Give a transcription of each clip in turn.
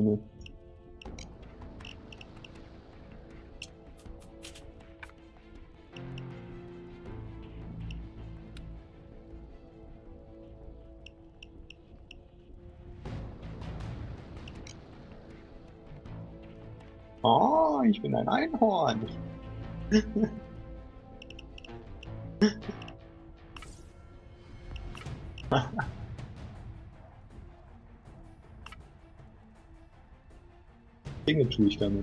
Junge. Oh, ich bin ein Einhorn. takiego przyniesiono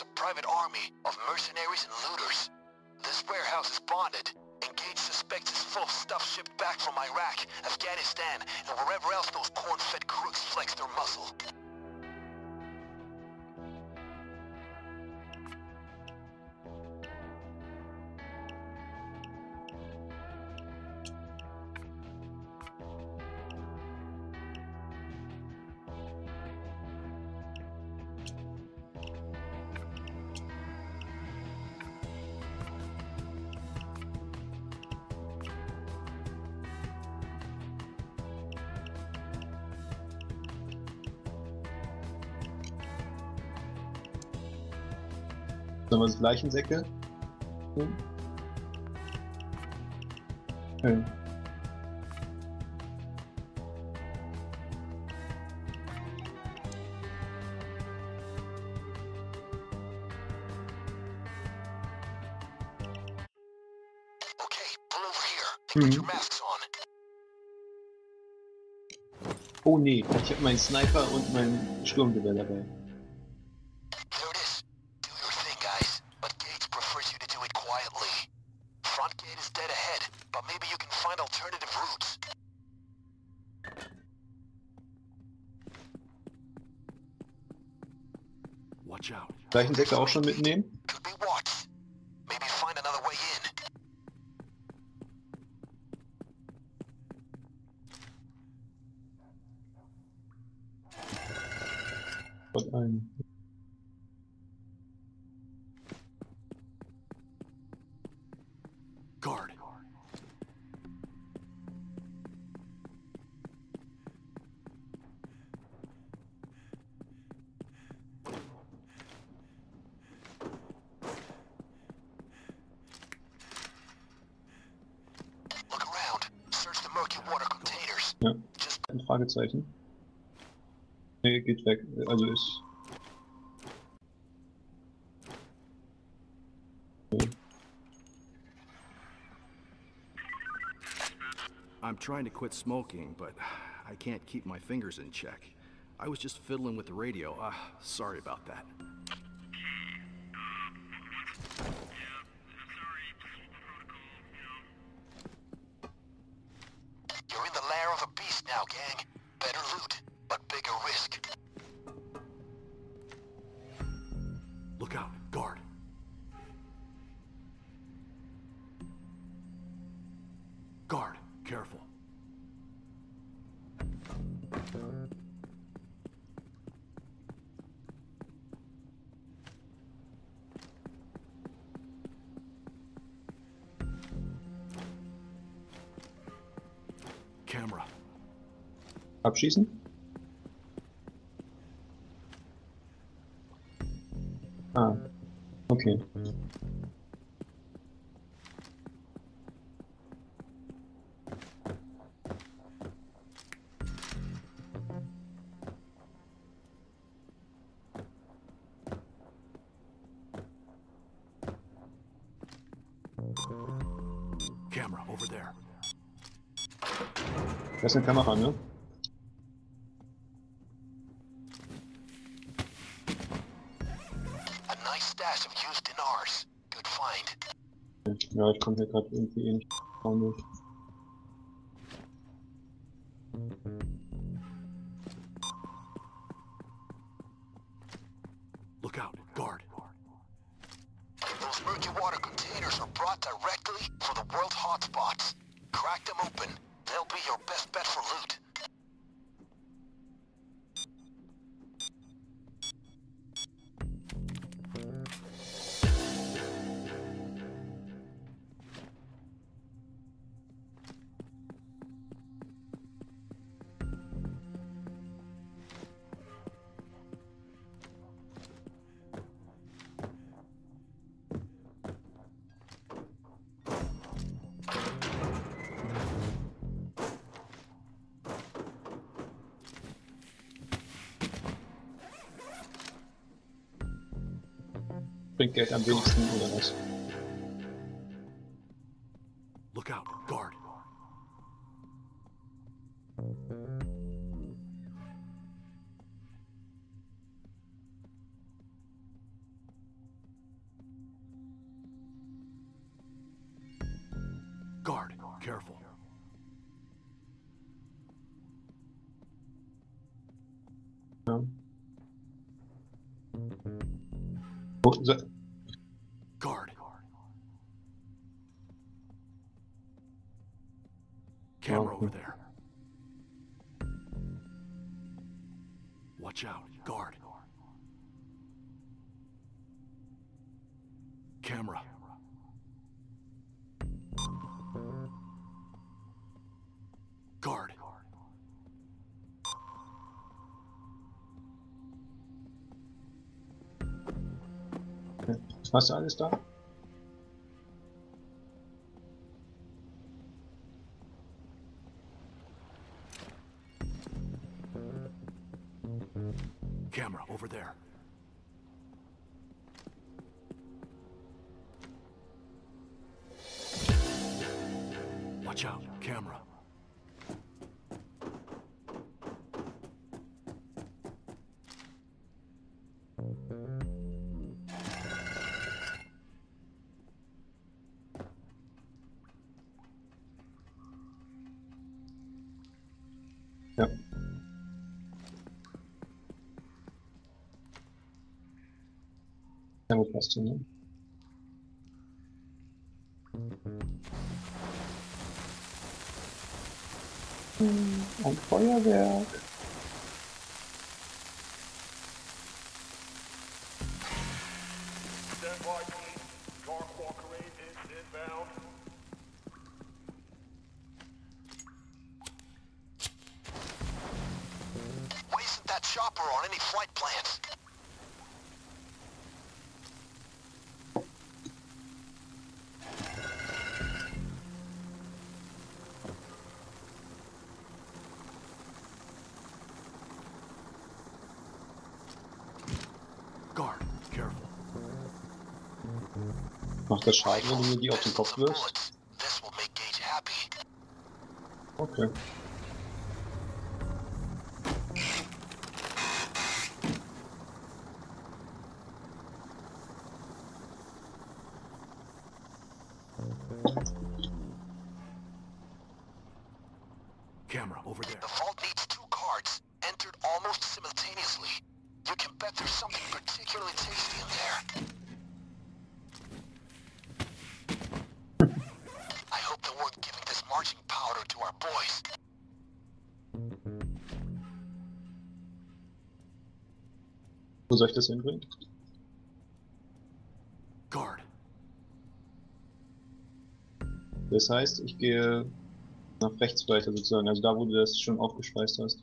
a private army of mercenaries and looters. This warehouse is bonded, and Gage suspects is full of stuff shipped back from Iraq, Afghanistan, and wherever else those corn-fed crooks flex their muscle. Mhm. masks on. Oh nee, ich habe meinen Sniper und mein Sturmgewehr dabei. Watch out. Leichensäcke auch schon mitnehmen? Ja. Ein Fragezeichen. Nee, geht weg. Also ist. I'm trying to quit smoking, but I can't keep my fingers in check. I was just fiddling with the radio. Uh, sorry about that. abschießen? Ah, okay. Camera over there. Das ist eine Kamera, ne? Find. Komme hier gerade irgendwie eh nicht raus. Look out, guard. Those murky water containers are brought directly from the world hotspots. Crack them open. They'll be your best bet for loot. Geld am wenigsten oder was? Hast du alles da? Ja, gut, passt schon, ne? Hm, Ein Feuerwerk. Macht das Schaden, wenn du mir die auf den Kopf Full of wirfst? This will make Gage happy. Okay. Camera over there. The vault needs two cards, entered almost simultaneously. You can bet there's something particularly tasty in there. Worth giving this marching powder to our boys. Wo soll ich das hinbringen? Guard. Das heißt, ich gehe nach rechts weiter sozusagen, also da, wo du das schon aufgespeist hast.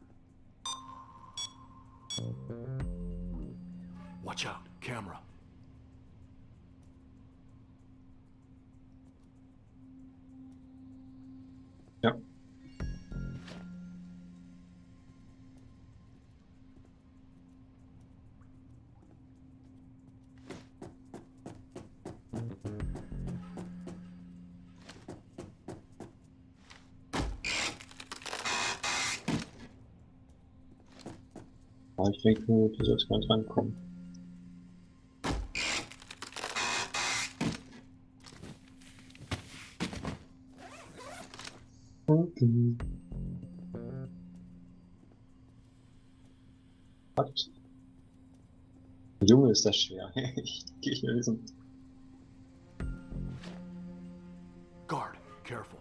Watch out, camera. Ah, ich denke, du sollst nicht rankommen. What? Junge, ist das schwer. ich gehe diesen. Guard, careful.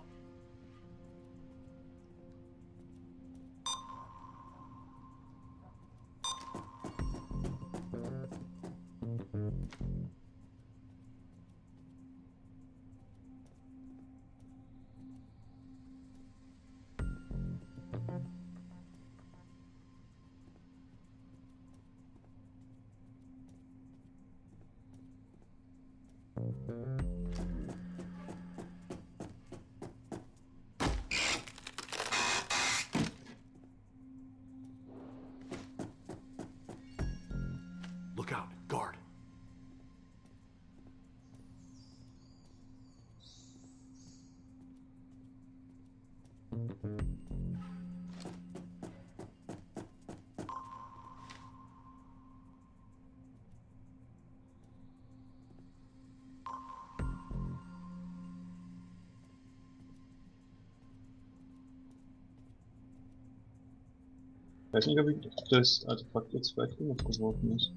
Weiß nicht, ob das Artefakt jetzt weit genug geworfen ist.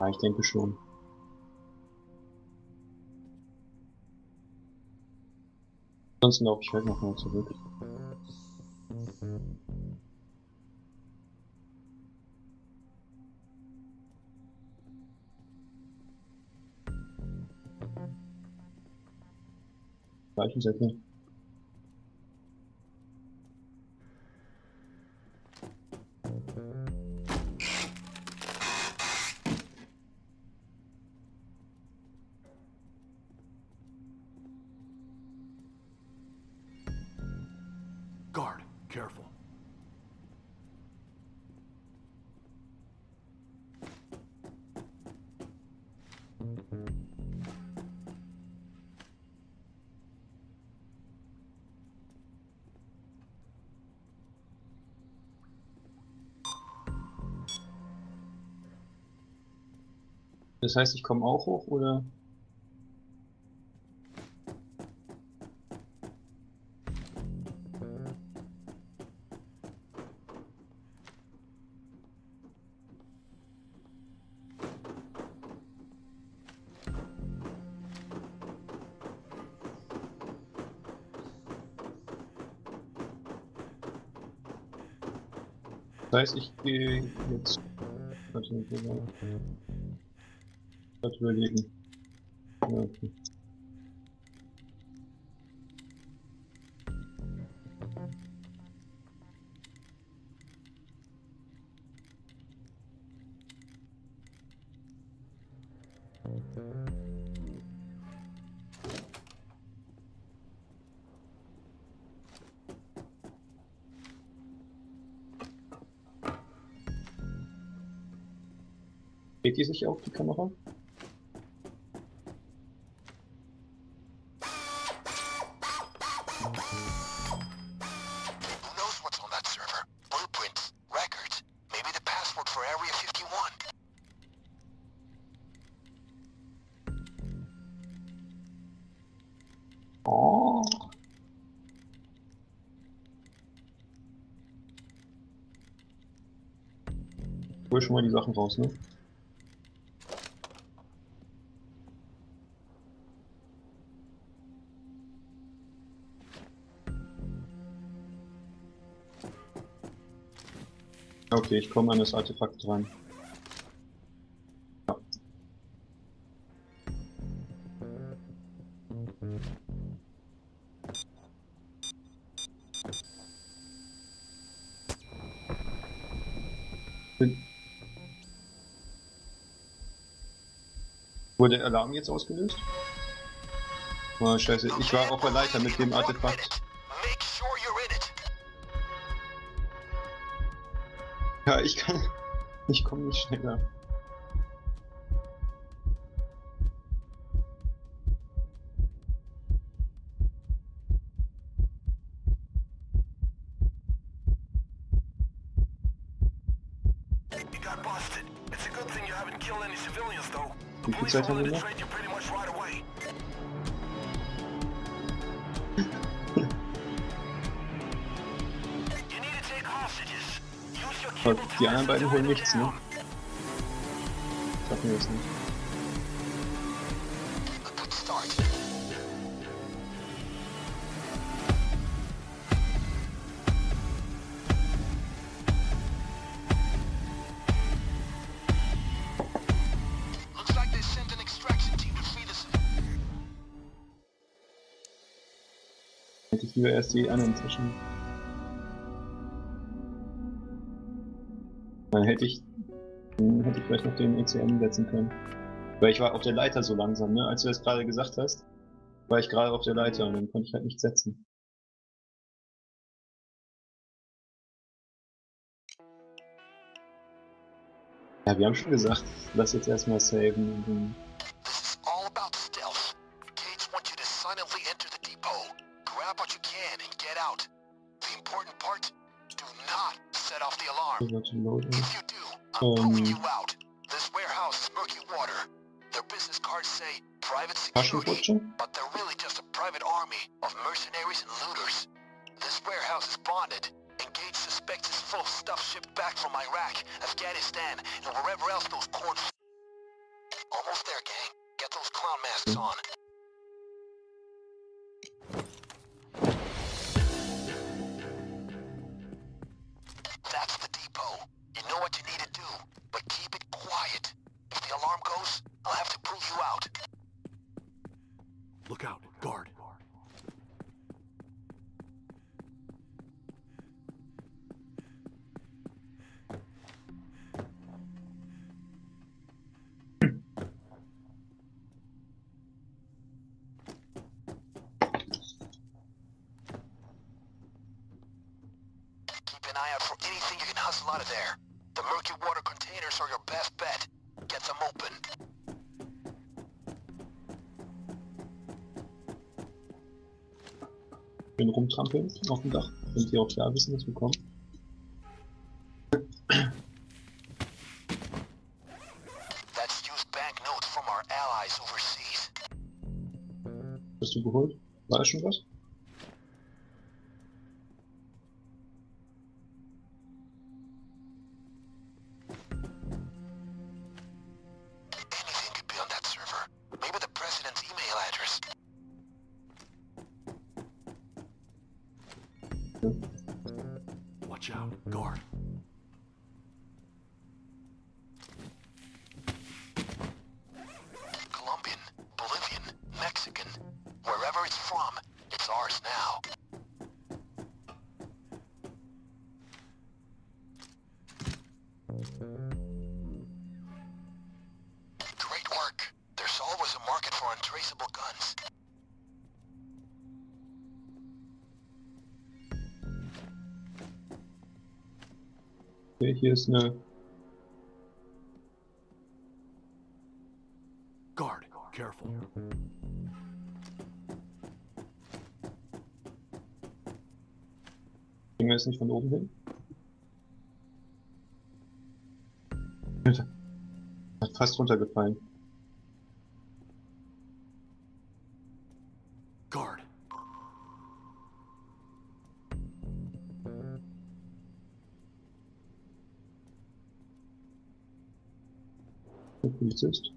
Ja, ich denke schon. Ansonsten laufe ich halt nochmal zurück. Gleichen Sätze. Guard, careful. Das heißt, ich komme auch hoch, oder? Das heißt, ich gehe jetzt. Was überlegen. Ja, okay. Geht die sich auf die Kamera? hol schon mal die Sachen raus, ne? Okay, ich komme an das Artefakt dran. Wurde der Alarm jetzt ausgelöst? Oh, scheiße, ich war auf der Leiter mit dem Artefakt. Ja, ich kann. Ich komme nicht schneller. Cable die anderen beiden holen nichts, ne? Schaffen wir das nicht. Lieber erst die anderen zwischen. Dann hätte ich. Dann hätte ich vielleicht noch den ECM setzen können. Weil ich war auf der Leiter so langsam, ne? Als du das gerade gesagt hast, war ich gerade auf der Leiter und dann konnte ich halt nicht setzen. Ja, wir haben schon gesagt, lass jetzt erstmal saven Their business cards say private security, but they're really just a private army of mercenaries and looters. This warehouse is bonded, and Gates suspects it's full of stuff shipped back from Iraq, Afghanistan, and wherever else those corn... auf dem Dach, damit die auch klar wissen, dass wir kommen. Hast du geholt? War da schon was? Watch out, guard. Okay, hier ist eine. Guard, careful. Kriegen wir es nicht von oben hin? Fast runtergefallen. exist.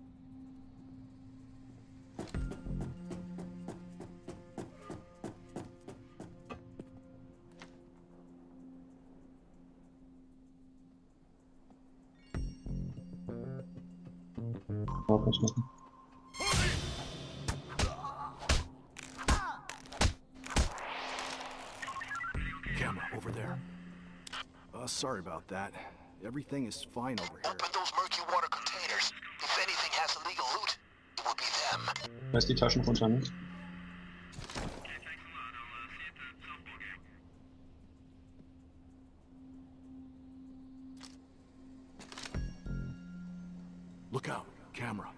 Camera over there. Uh, sorry about that. Everything is fine over here. Lass die Taschen runter, ne? Look out, camera.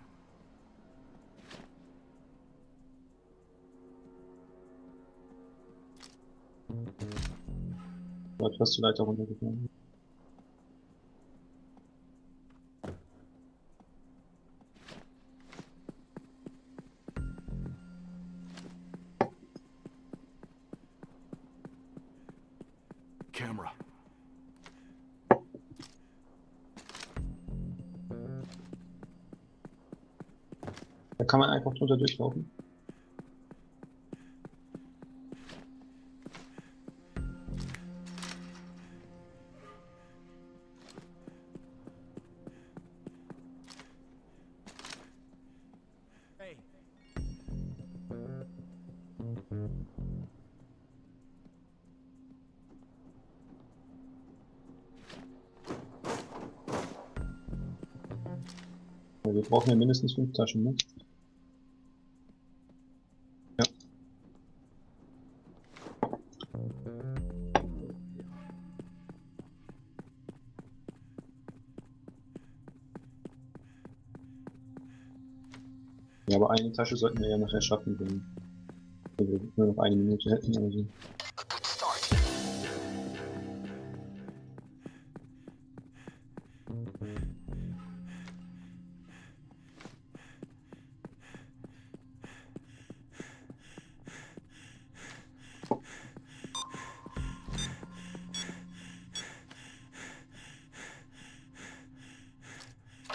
Dort hast du Leiter runtergefahren. Kann man einfach drunter durchlaufen. Wir brauchen ja mindestens fünf Taschen, ne? Eine Tasche sollten wir ja nachher schaffen, wenn wir nur noch eine Minute hätten oder so.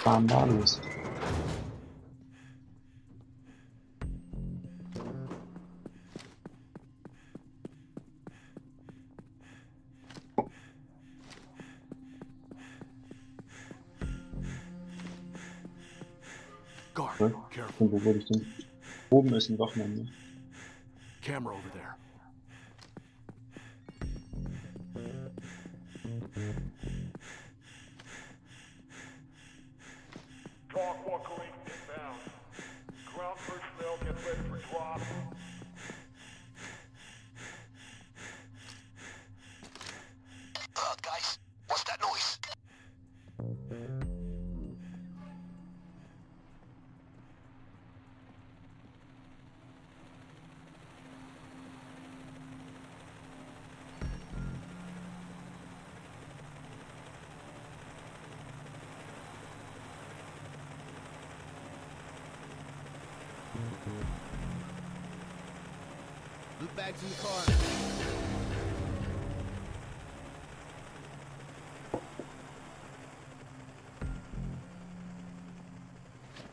Bam, bam. Wo wurde ich denn? Oben ist ein Wachmann, ne? Camera over there.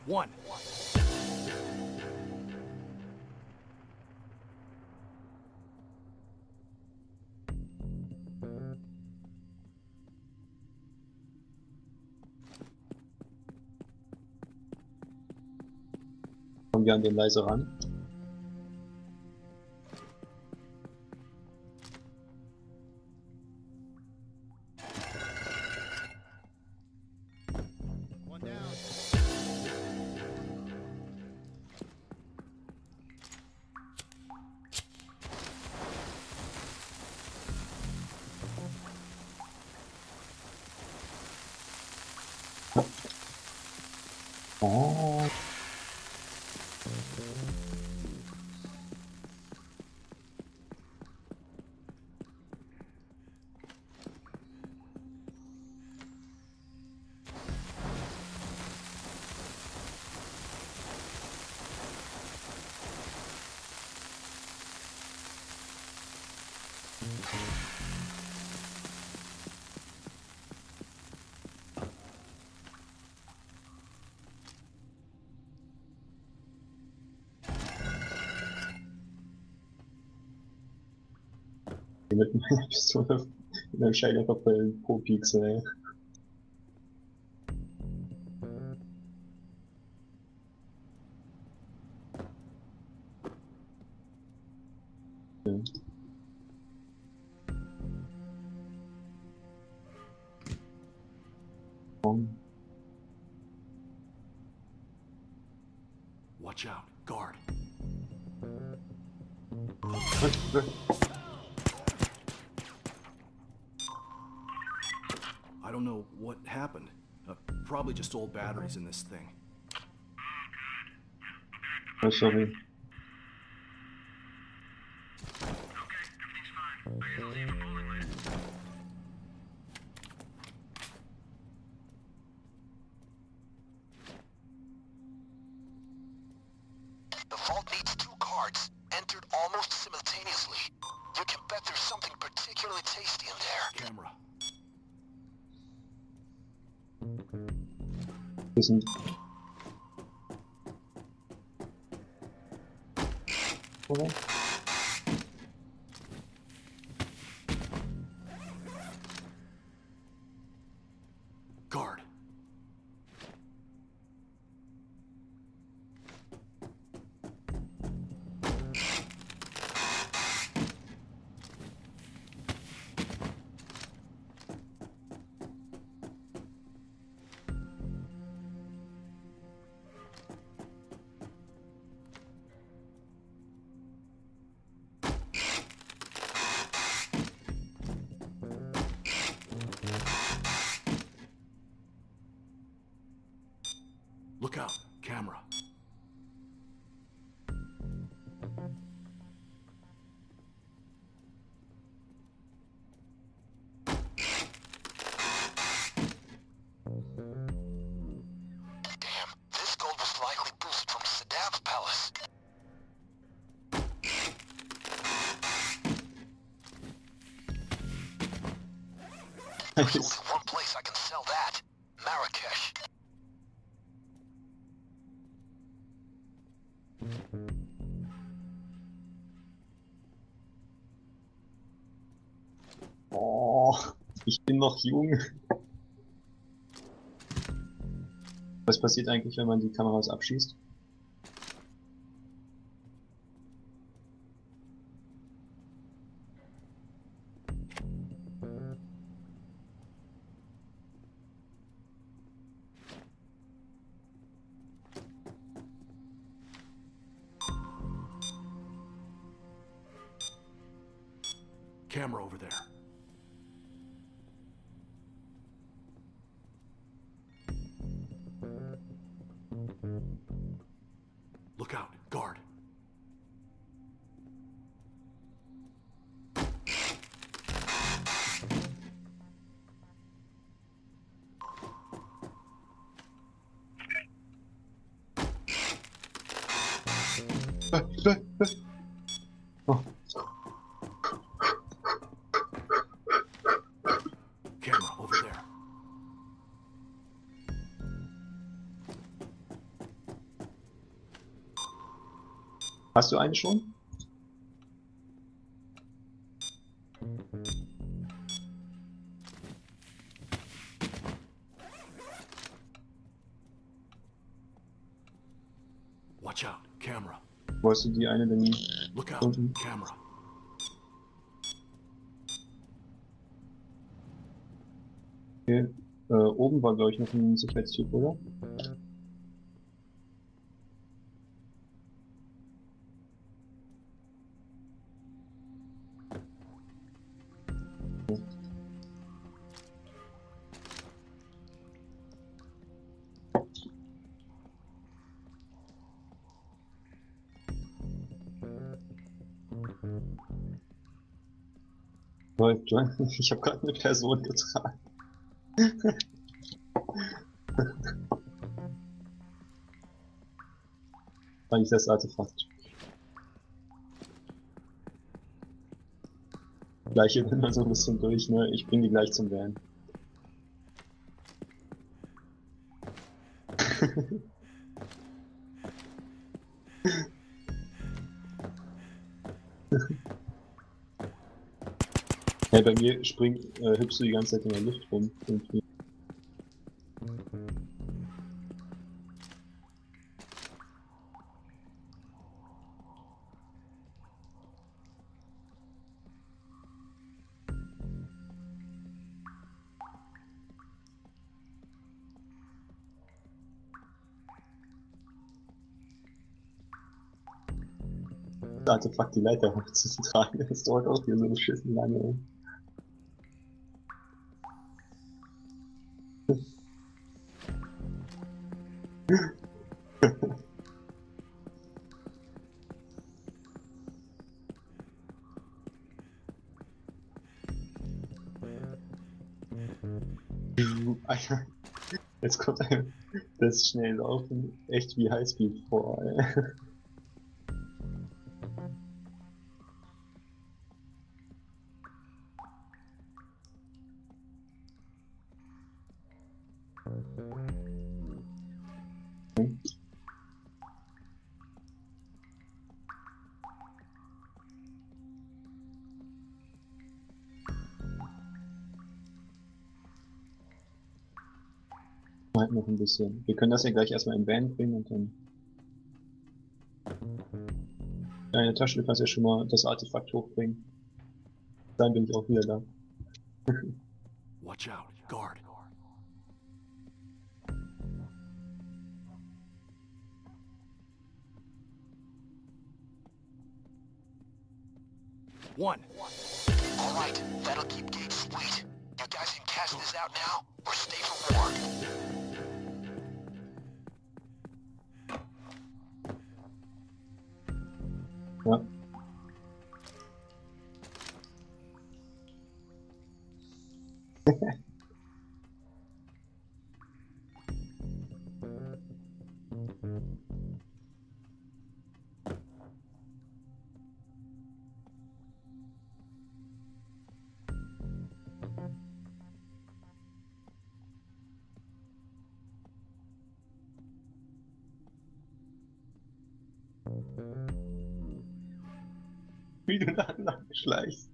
One. Wir an den leise ran. Mit meiner Pistole mit old batteries in this thing. oh, sorry. Wir Marrakesh. Oh, ich bin noch jung. Was passiert eigentlich, wenn man die Kameras abschießt? Look out. Guard. Oh, hast du eine schon? Watch out. Camera. Wo hast du die eine denn? Look out. Mhm. Camera. Okay. Äh, oben war, glaube ich, noch ein Sicherheitstyp, oder? Ich habe gerade eine Person getragen. Fand ich das Artefakt. Gleiche bin mal so ein bisschen durch, ne? Ich bring die gleich zum Van. Hey, bei mir springt, äh, hüpfst du die ganze Zeit in der Luft rum. Artefakt die Leiter hochzutragen. Das dauert auch hier so beschissen lange. Das schnell laufen echt wie Highspeed vor. bisschen. Wir können das ja gleich erstmal in Band bringen und dann. Deine Tasche, du kannst ja schon mal das Artefakt hochbringen. Dann bin ich auch wieder da. Wie du da schleichst.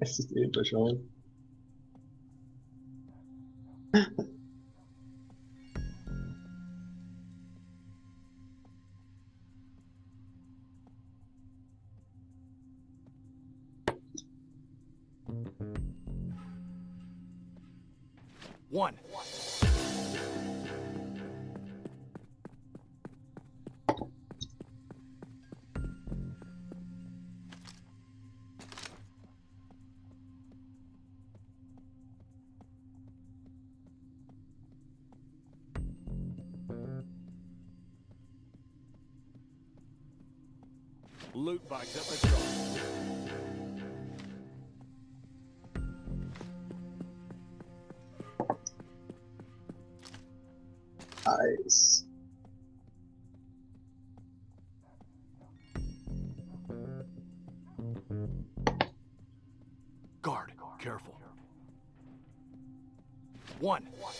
Es ist episch aus.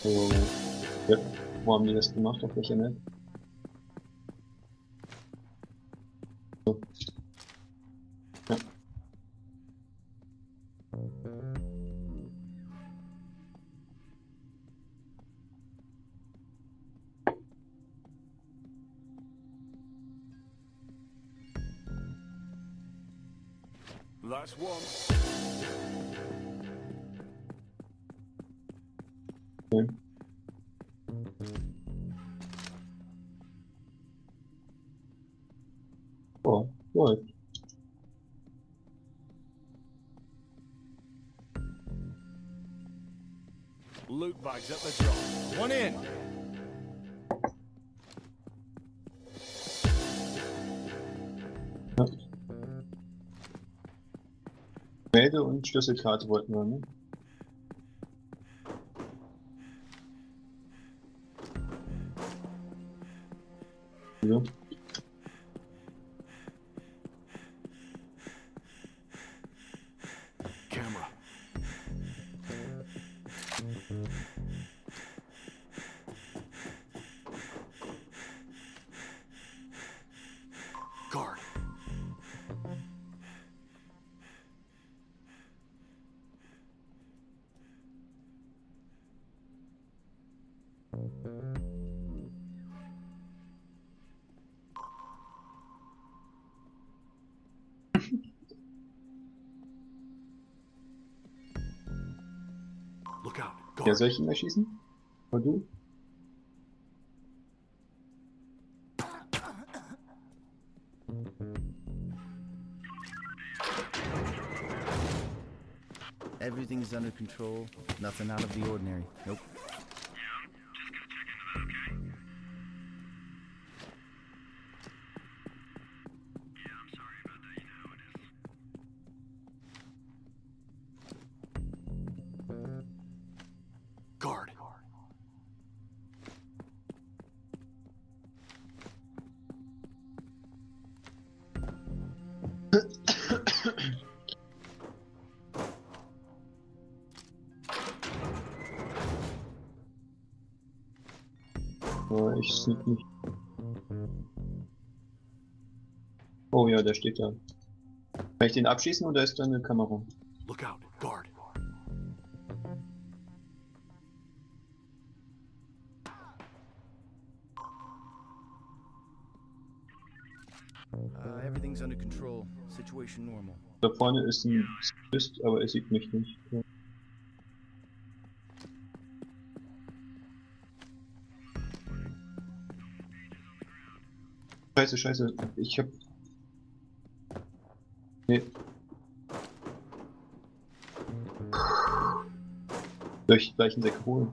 So. Ja. Wo haben die das gemacht? Auf welcher Map? Last one. Läuft. Loot bags at the drop. One in. Ja. Melde und Schlüsselkarte wollten wir, ne? Ja. soll ich ihn erschießen? Und du? Everything is under control. Nothing out of the ordinary. Nope. Ich sneak nicht. Oh ja, der steht da. Kann ich den abschießen oder ist da eine Kamera? Look out. Guard. Uh, everything's under control. Situation normal. Da vorne ist ein Mist, aber er sieht mich nicht. Ja. Scheiße, scheiße. Ich hab. Nee. Soll ich gleich einen Säcke holen?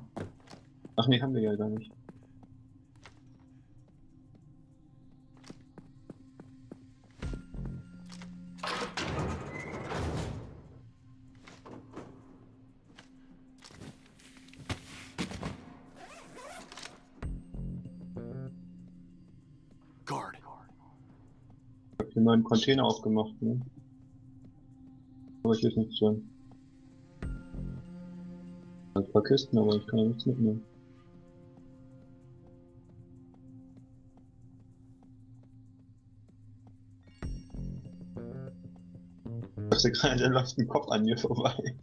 Ach nee, haben wir ja gar nicht. Neuen Container aufgemacht, ne? Aber hier ist nichts drin. Ein paar Kisten, aber ich kann ja nichts mitnehmen. Ich dachte gerade, der läuft Kopf an mir vorbei.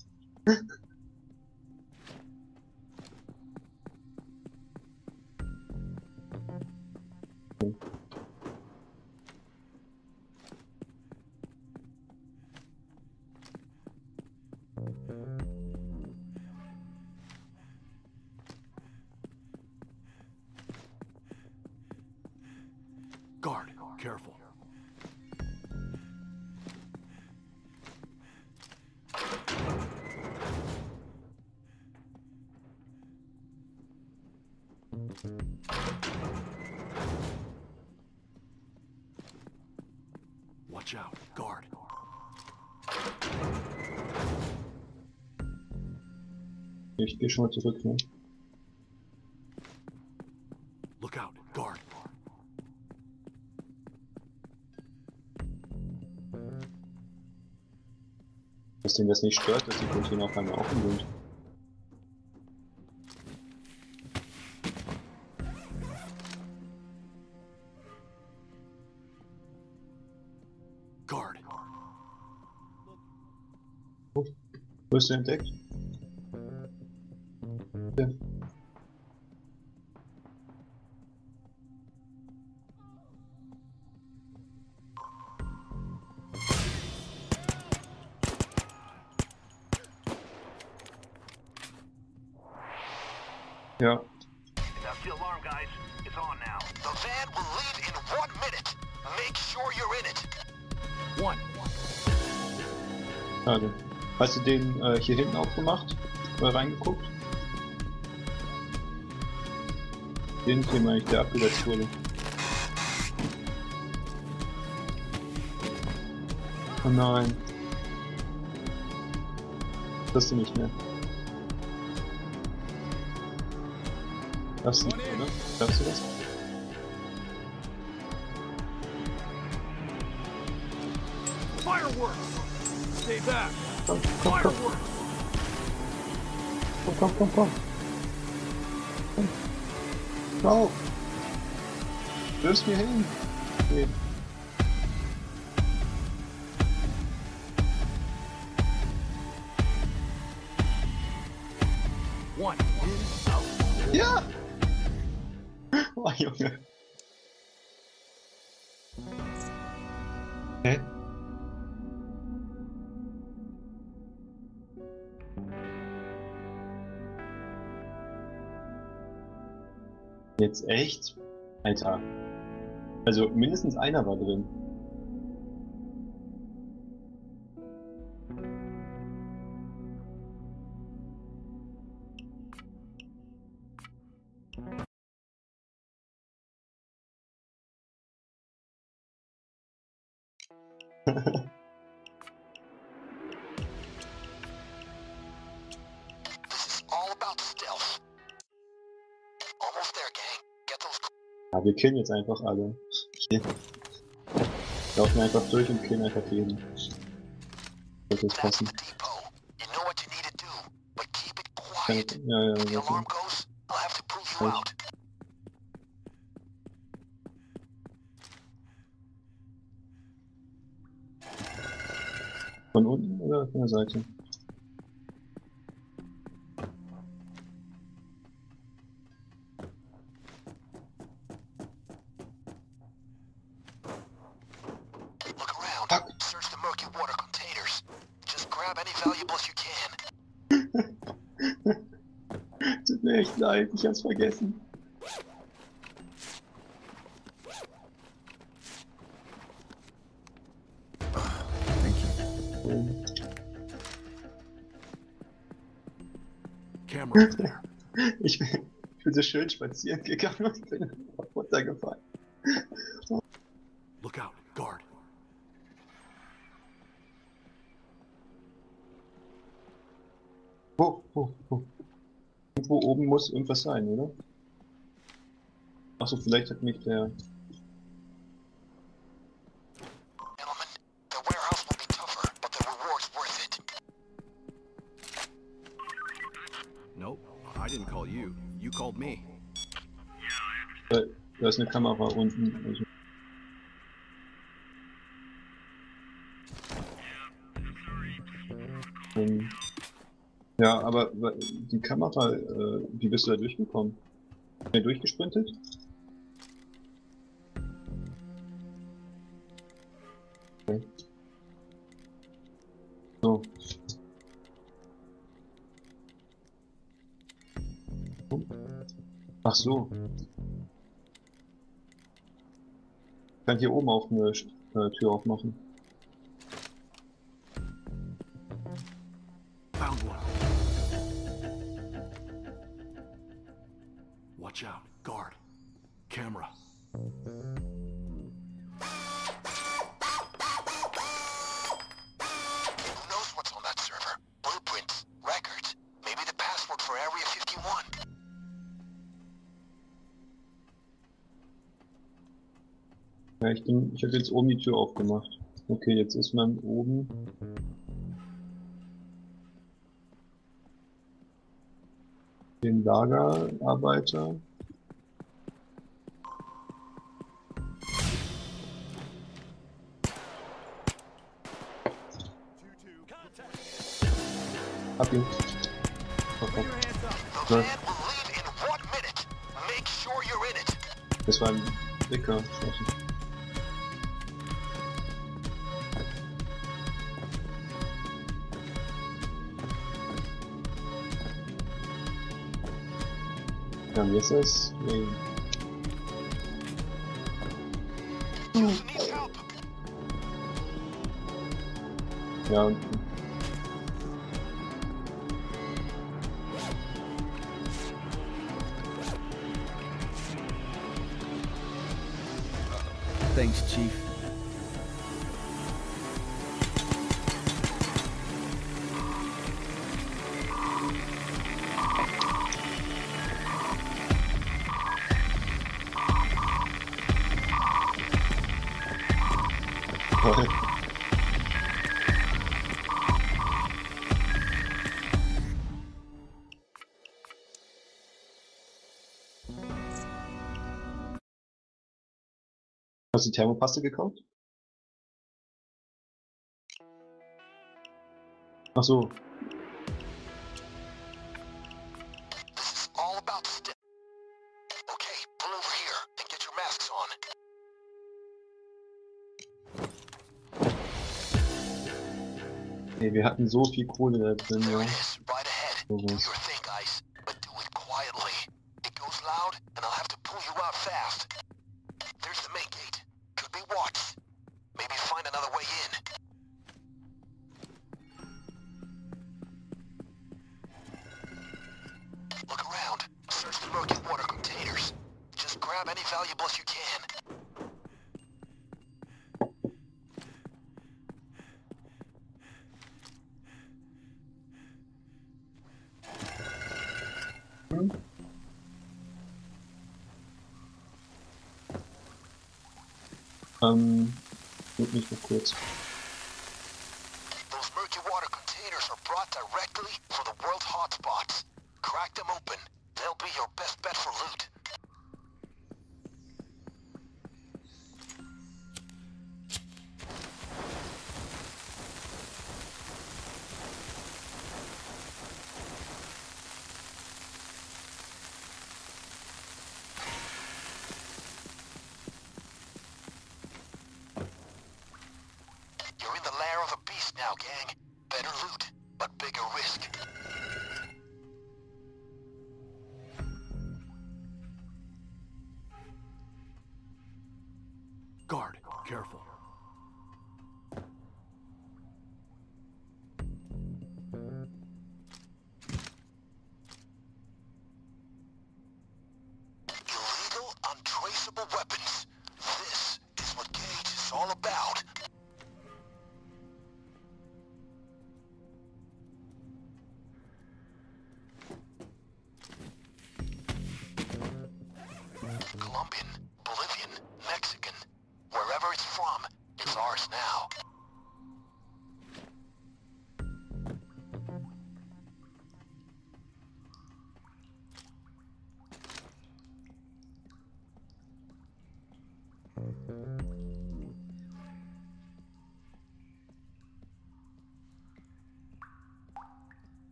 Watch out. Guard. Ich geh schon mal zurück, ne? Look out. Guard. Dass den das nicht stört, dass die Container auf einmal offen sind. Wo ist der entdeckt? Den äh, hier hinten aufgemacht? Mal reingeguckt? Den meine ich, der abgesetzt wurde. Oh nein. Das du nicht mehr. Darfst du nicht, oder? Darfst du das? Fireworks! Stay back! Come, come, come. Come, não deus me No. Echt? Alter. Also mindestens einer war drin. Killen jetzt einfach alle. Hier. Laufen einfach durch und killen einfach jeden. Jetzt That's passen. Kann ja, ja, out. Von unten oder von der Seite? Echt leid, ich hab's vergessen. Ich bin, ich bin so schön spazieren gegangen und bin runtergefallen. Look out, guard. Wo, wo, wo? Irgendwo oben muss irgendwas sein, oder? Achso, vielleicht hat mich der... Me. Da ist eine Kamera unten. Also, aber die Kamera, äh, wie bist du da durchgekommen? Schnell durchgesprintet? Okay. So. Ach so. Ich kann hier oben auch eine äh, Tür aufmachen. Ich habe jetzt oben die Tür aufgemacht. Okay, jetzt ist man oben. Den Lagerarbeiter. Hast du Thermopaste gekauft? Ach so, This is all about st- Okay, pull over here and get your masks on. nee, wir hatten so viel Kohle da drin, ja. is, unbelievable you can. Ähm, um, mich kurz.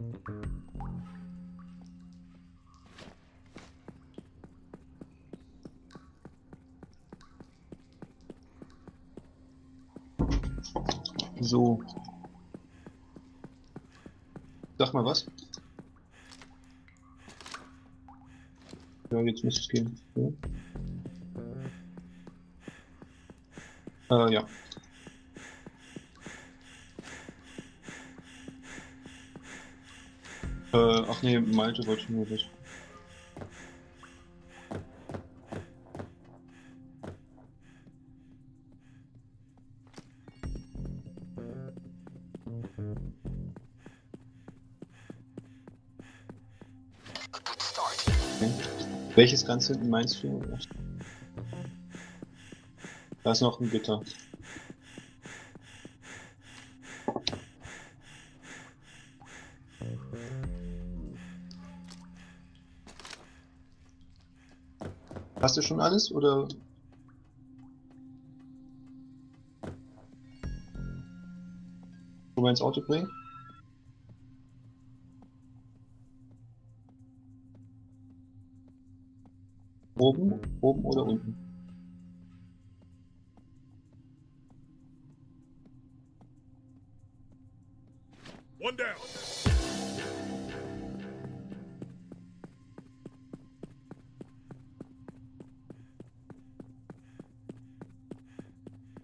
Thank mm -hmm. you. So. Sag mal was. Ja, jetzt muss es gehen. Ja. Äh, ja. Äh, ach nee, Malte wollte nur was. Welches ganz hinten meinst du? Da ist noch ein Gitter. Hast du schon alles oder? Schon mal ins Auto bringen? Oben, oben oder unten? One down.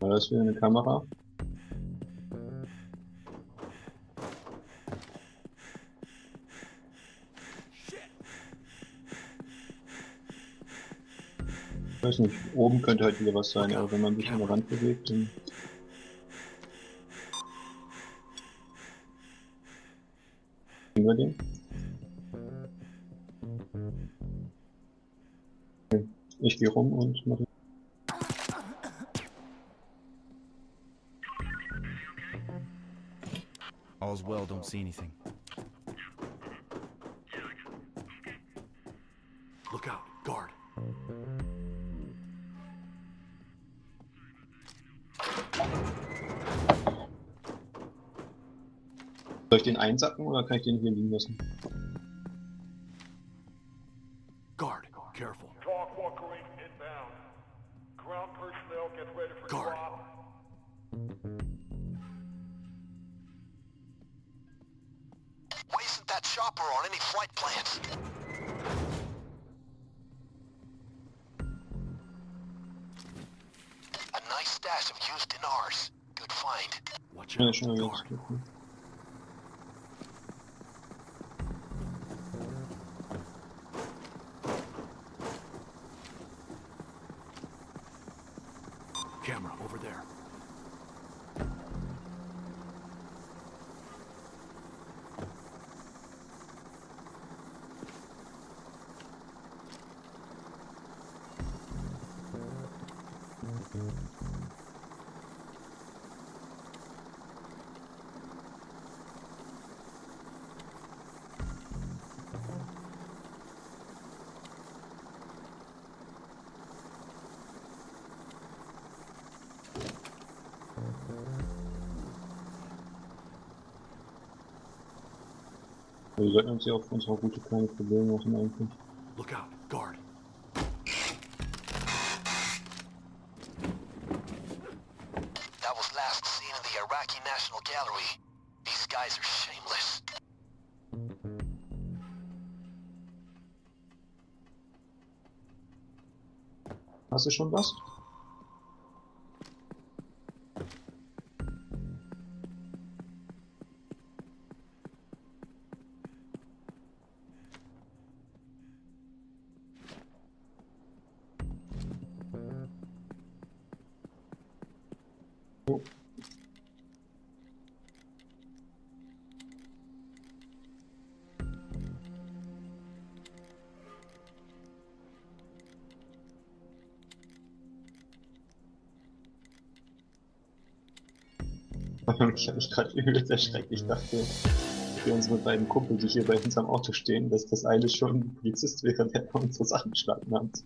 Da ist wieder eine Kamera. Weiß nicht, oben könnte halt wieder was sein, aber wenn man sich an der Wand bewegt, dann... Wir den? Ich gehe rum und mache All's well, don't see anything. Den einsacken oder kann ich den hier liegen lassen? Guard, careful. Talk one Marine inbound. Ground personnel get ready for Guard. Why isn't that chopper on any flight plans? A nice stash of used dinars. Good find. Watch out, Wir sollten uns ja auf unserer Route keine Probleme machen eigentlich. Look out, guard. That was last seen in the Iraqi National Gallery. These guys are shameless. Hast du schon was? Ich habe mich gerade übel erschreckt. Ich dachte, für unsere beiden Kumpel, die hier bei uns am Auto stehen, dass das eine schon ein Polizist wäre, der unsere Sachen geschlagen hat.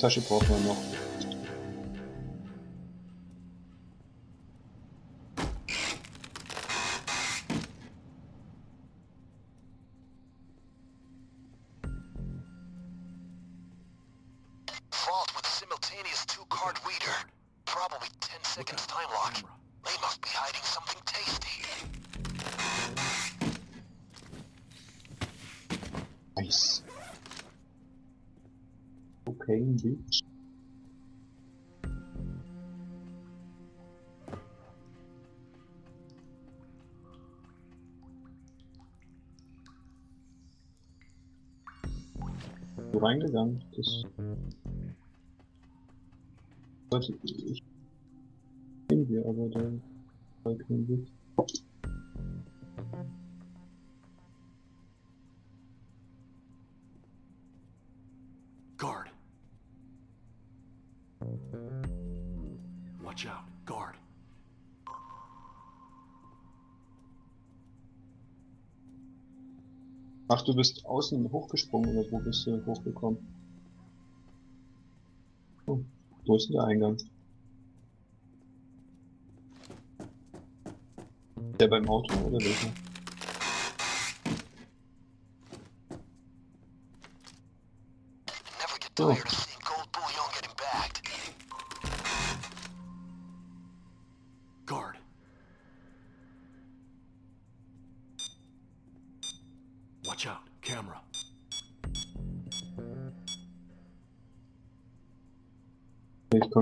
Tasche brauchen wir noch. Vault with simultaneous two-card reader. Probably 10 Look seconds out, time lock. They must be hiding something tasty. Beach. So reingegangen. Das sollte ich. Sehen wir, aber da war kein Weg. Ach, du bist außen hochgesprungen oder wo bist du hochgekommen? Oh, wo ist denn der Eingang? Der beim Auto oder welcher? Never get Oh. tired of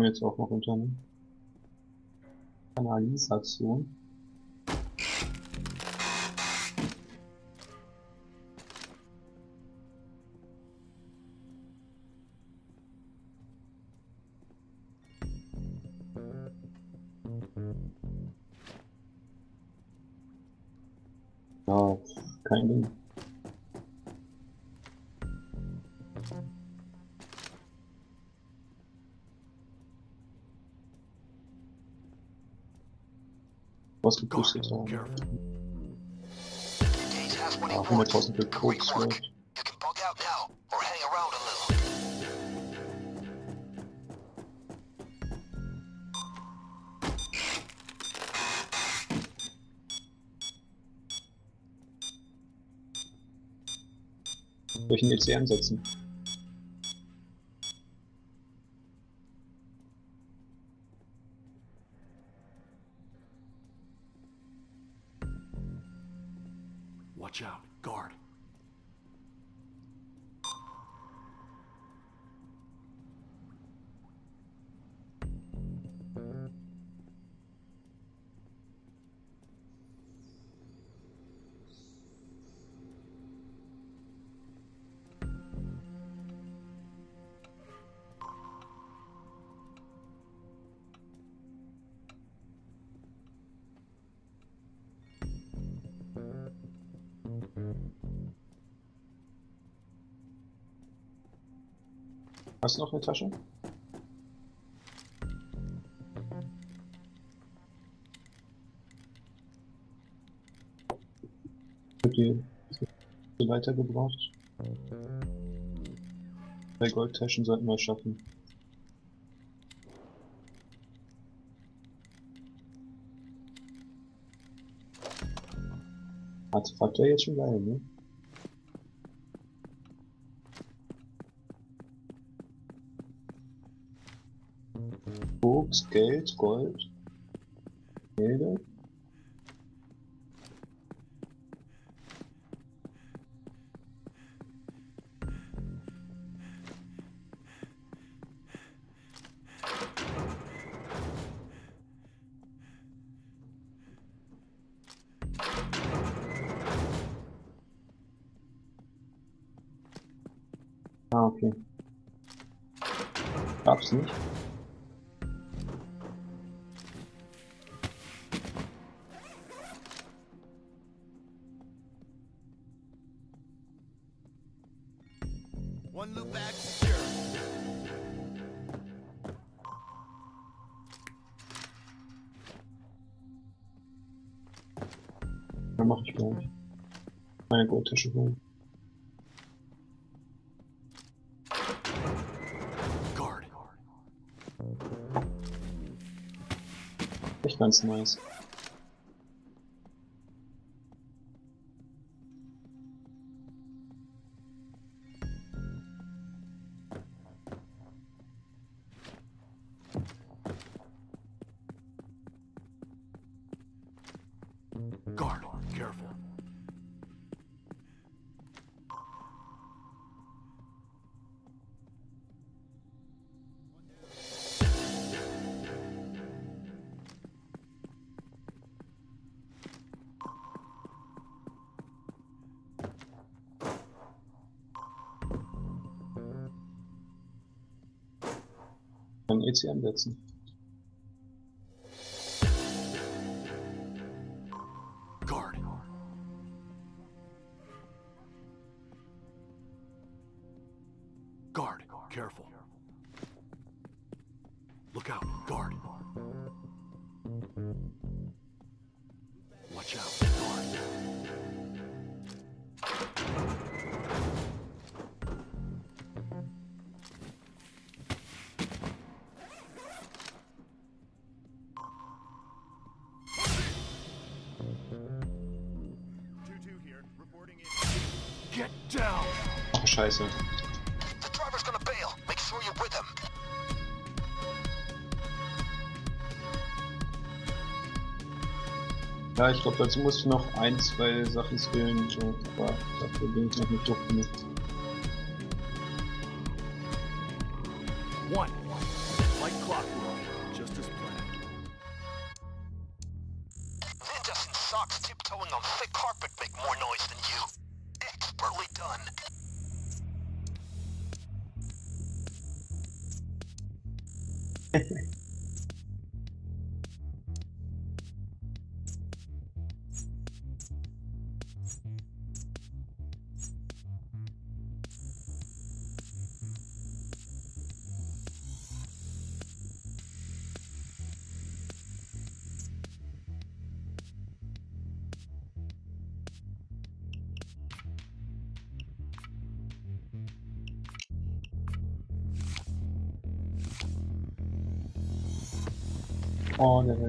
jetzt auch noch runter, ne? Kanalisation. Ja, kein Ding. 100.000 Glück. Ja, 100.000 Glück Koks. Ne? Welchen EC ansetzen? Hast du noch eine Tasche? Wird die die weitergebracht? Drei Goldtaschen sollten wir schaffen. Artefakt wäre jetzt schon geil, ne? Koks, Geld, Gold, Gelde. Ah, okay. Gab's nicht. Holen. Guard. Echt ganz nice. ECM setzen. Guard. Guard. Careful. Look out. Guard. Him. Ja, ich glaube, dazu musst du noch ein, zwei Sachen skillen, aber dafür bin ich noch nicht doof genug. Oh, der Welt.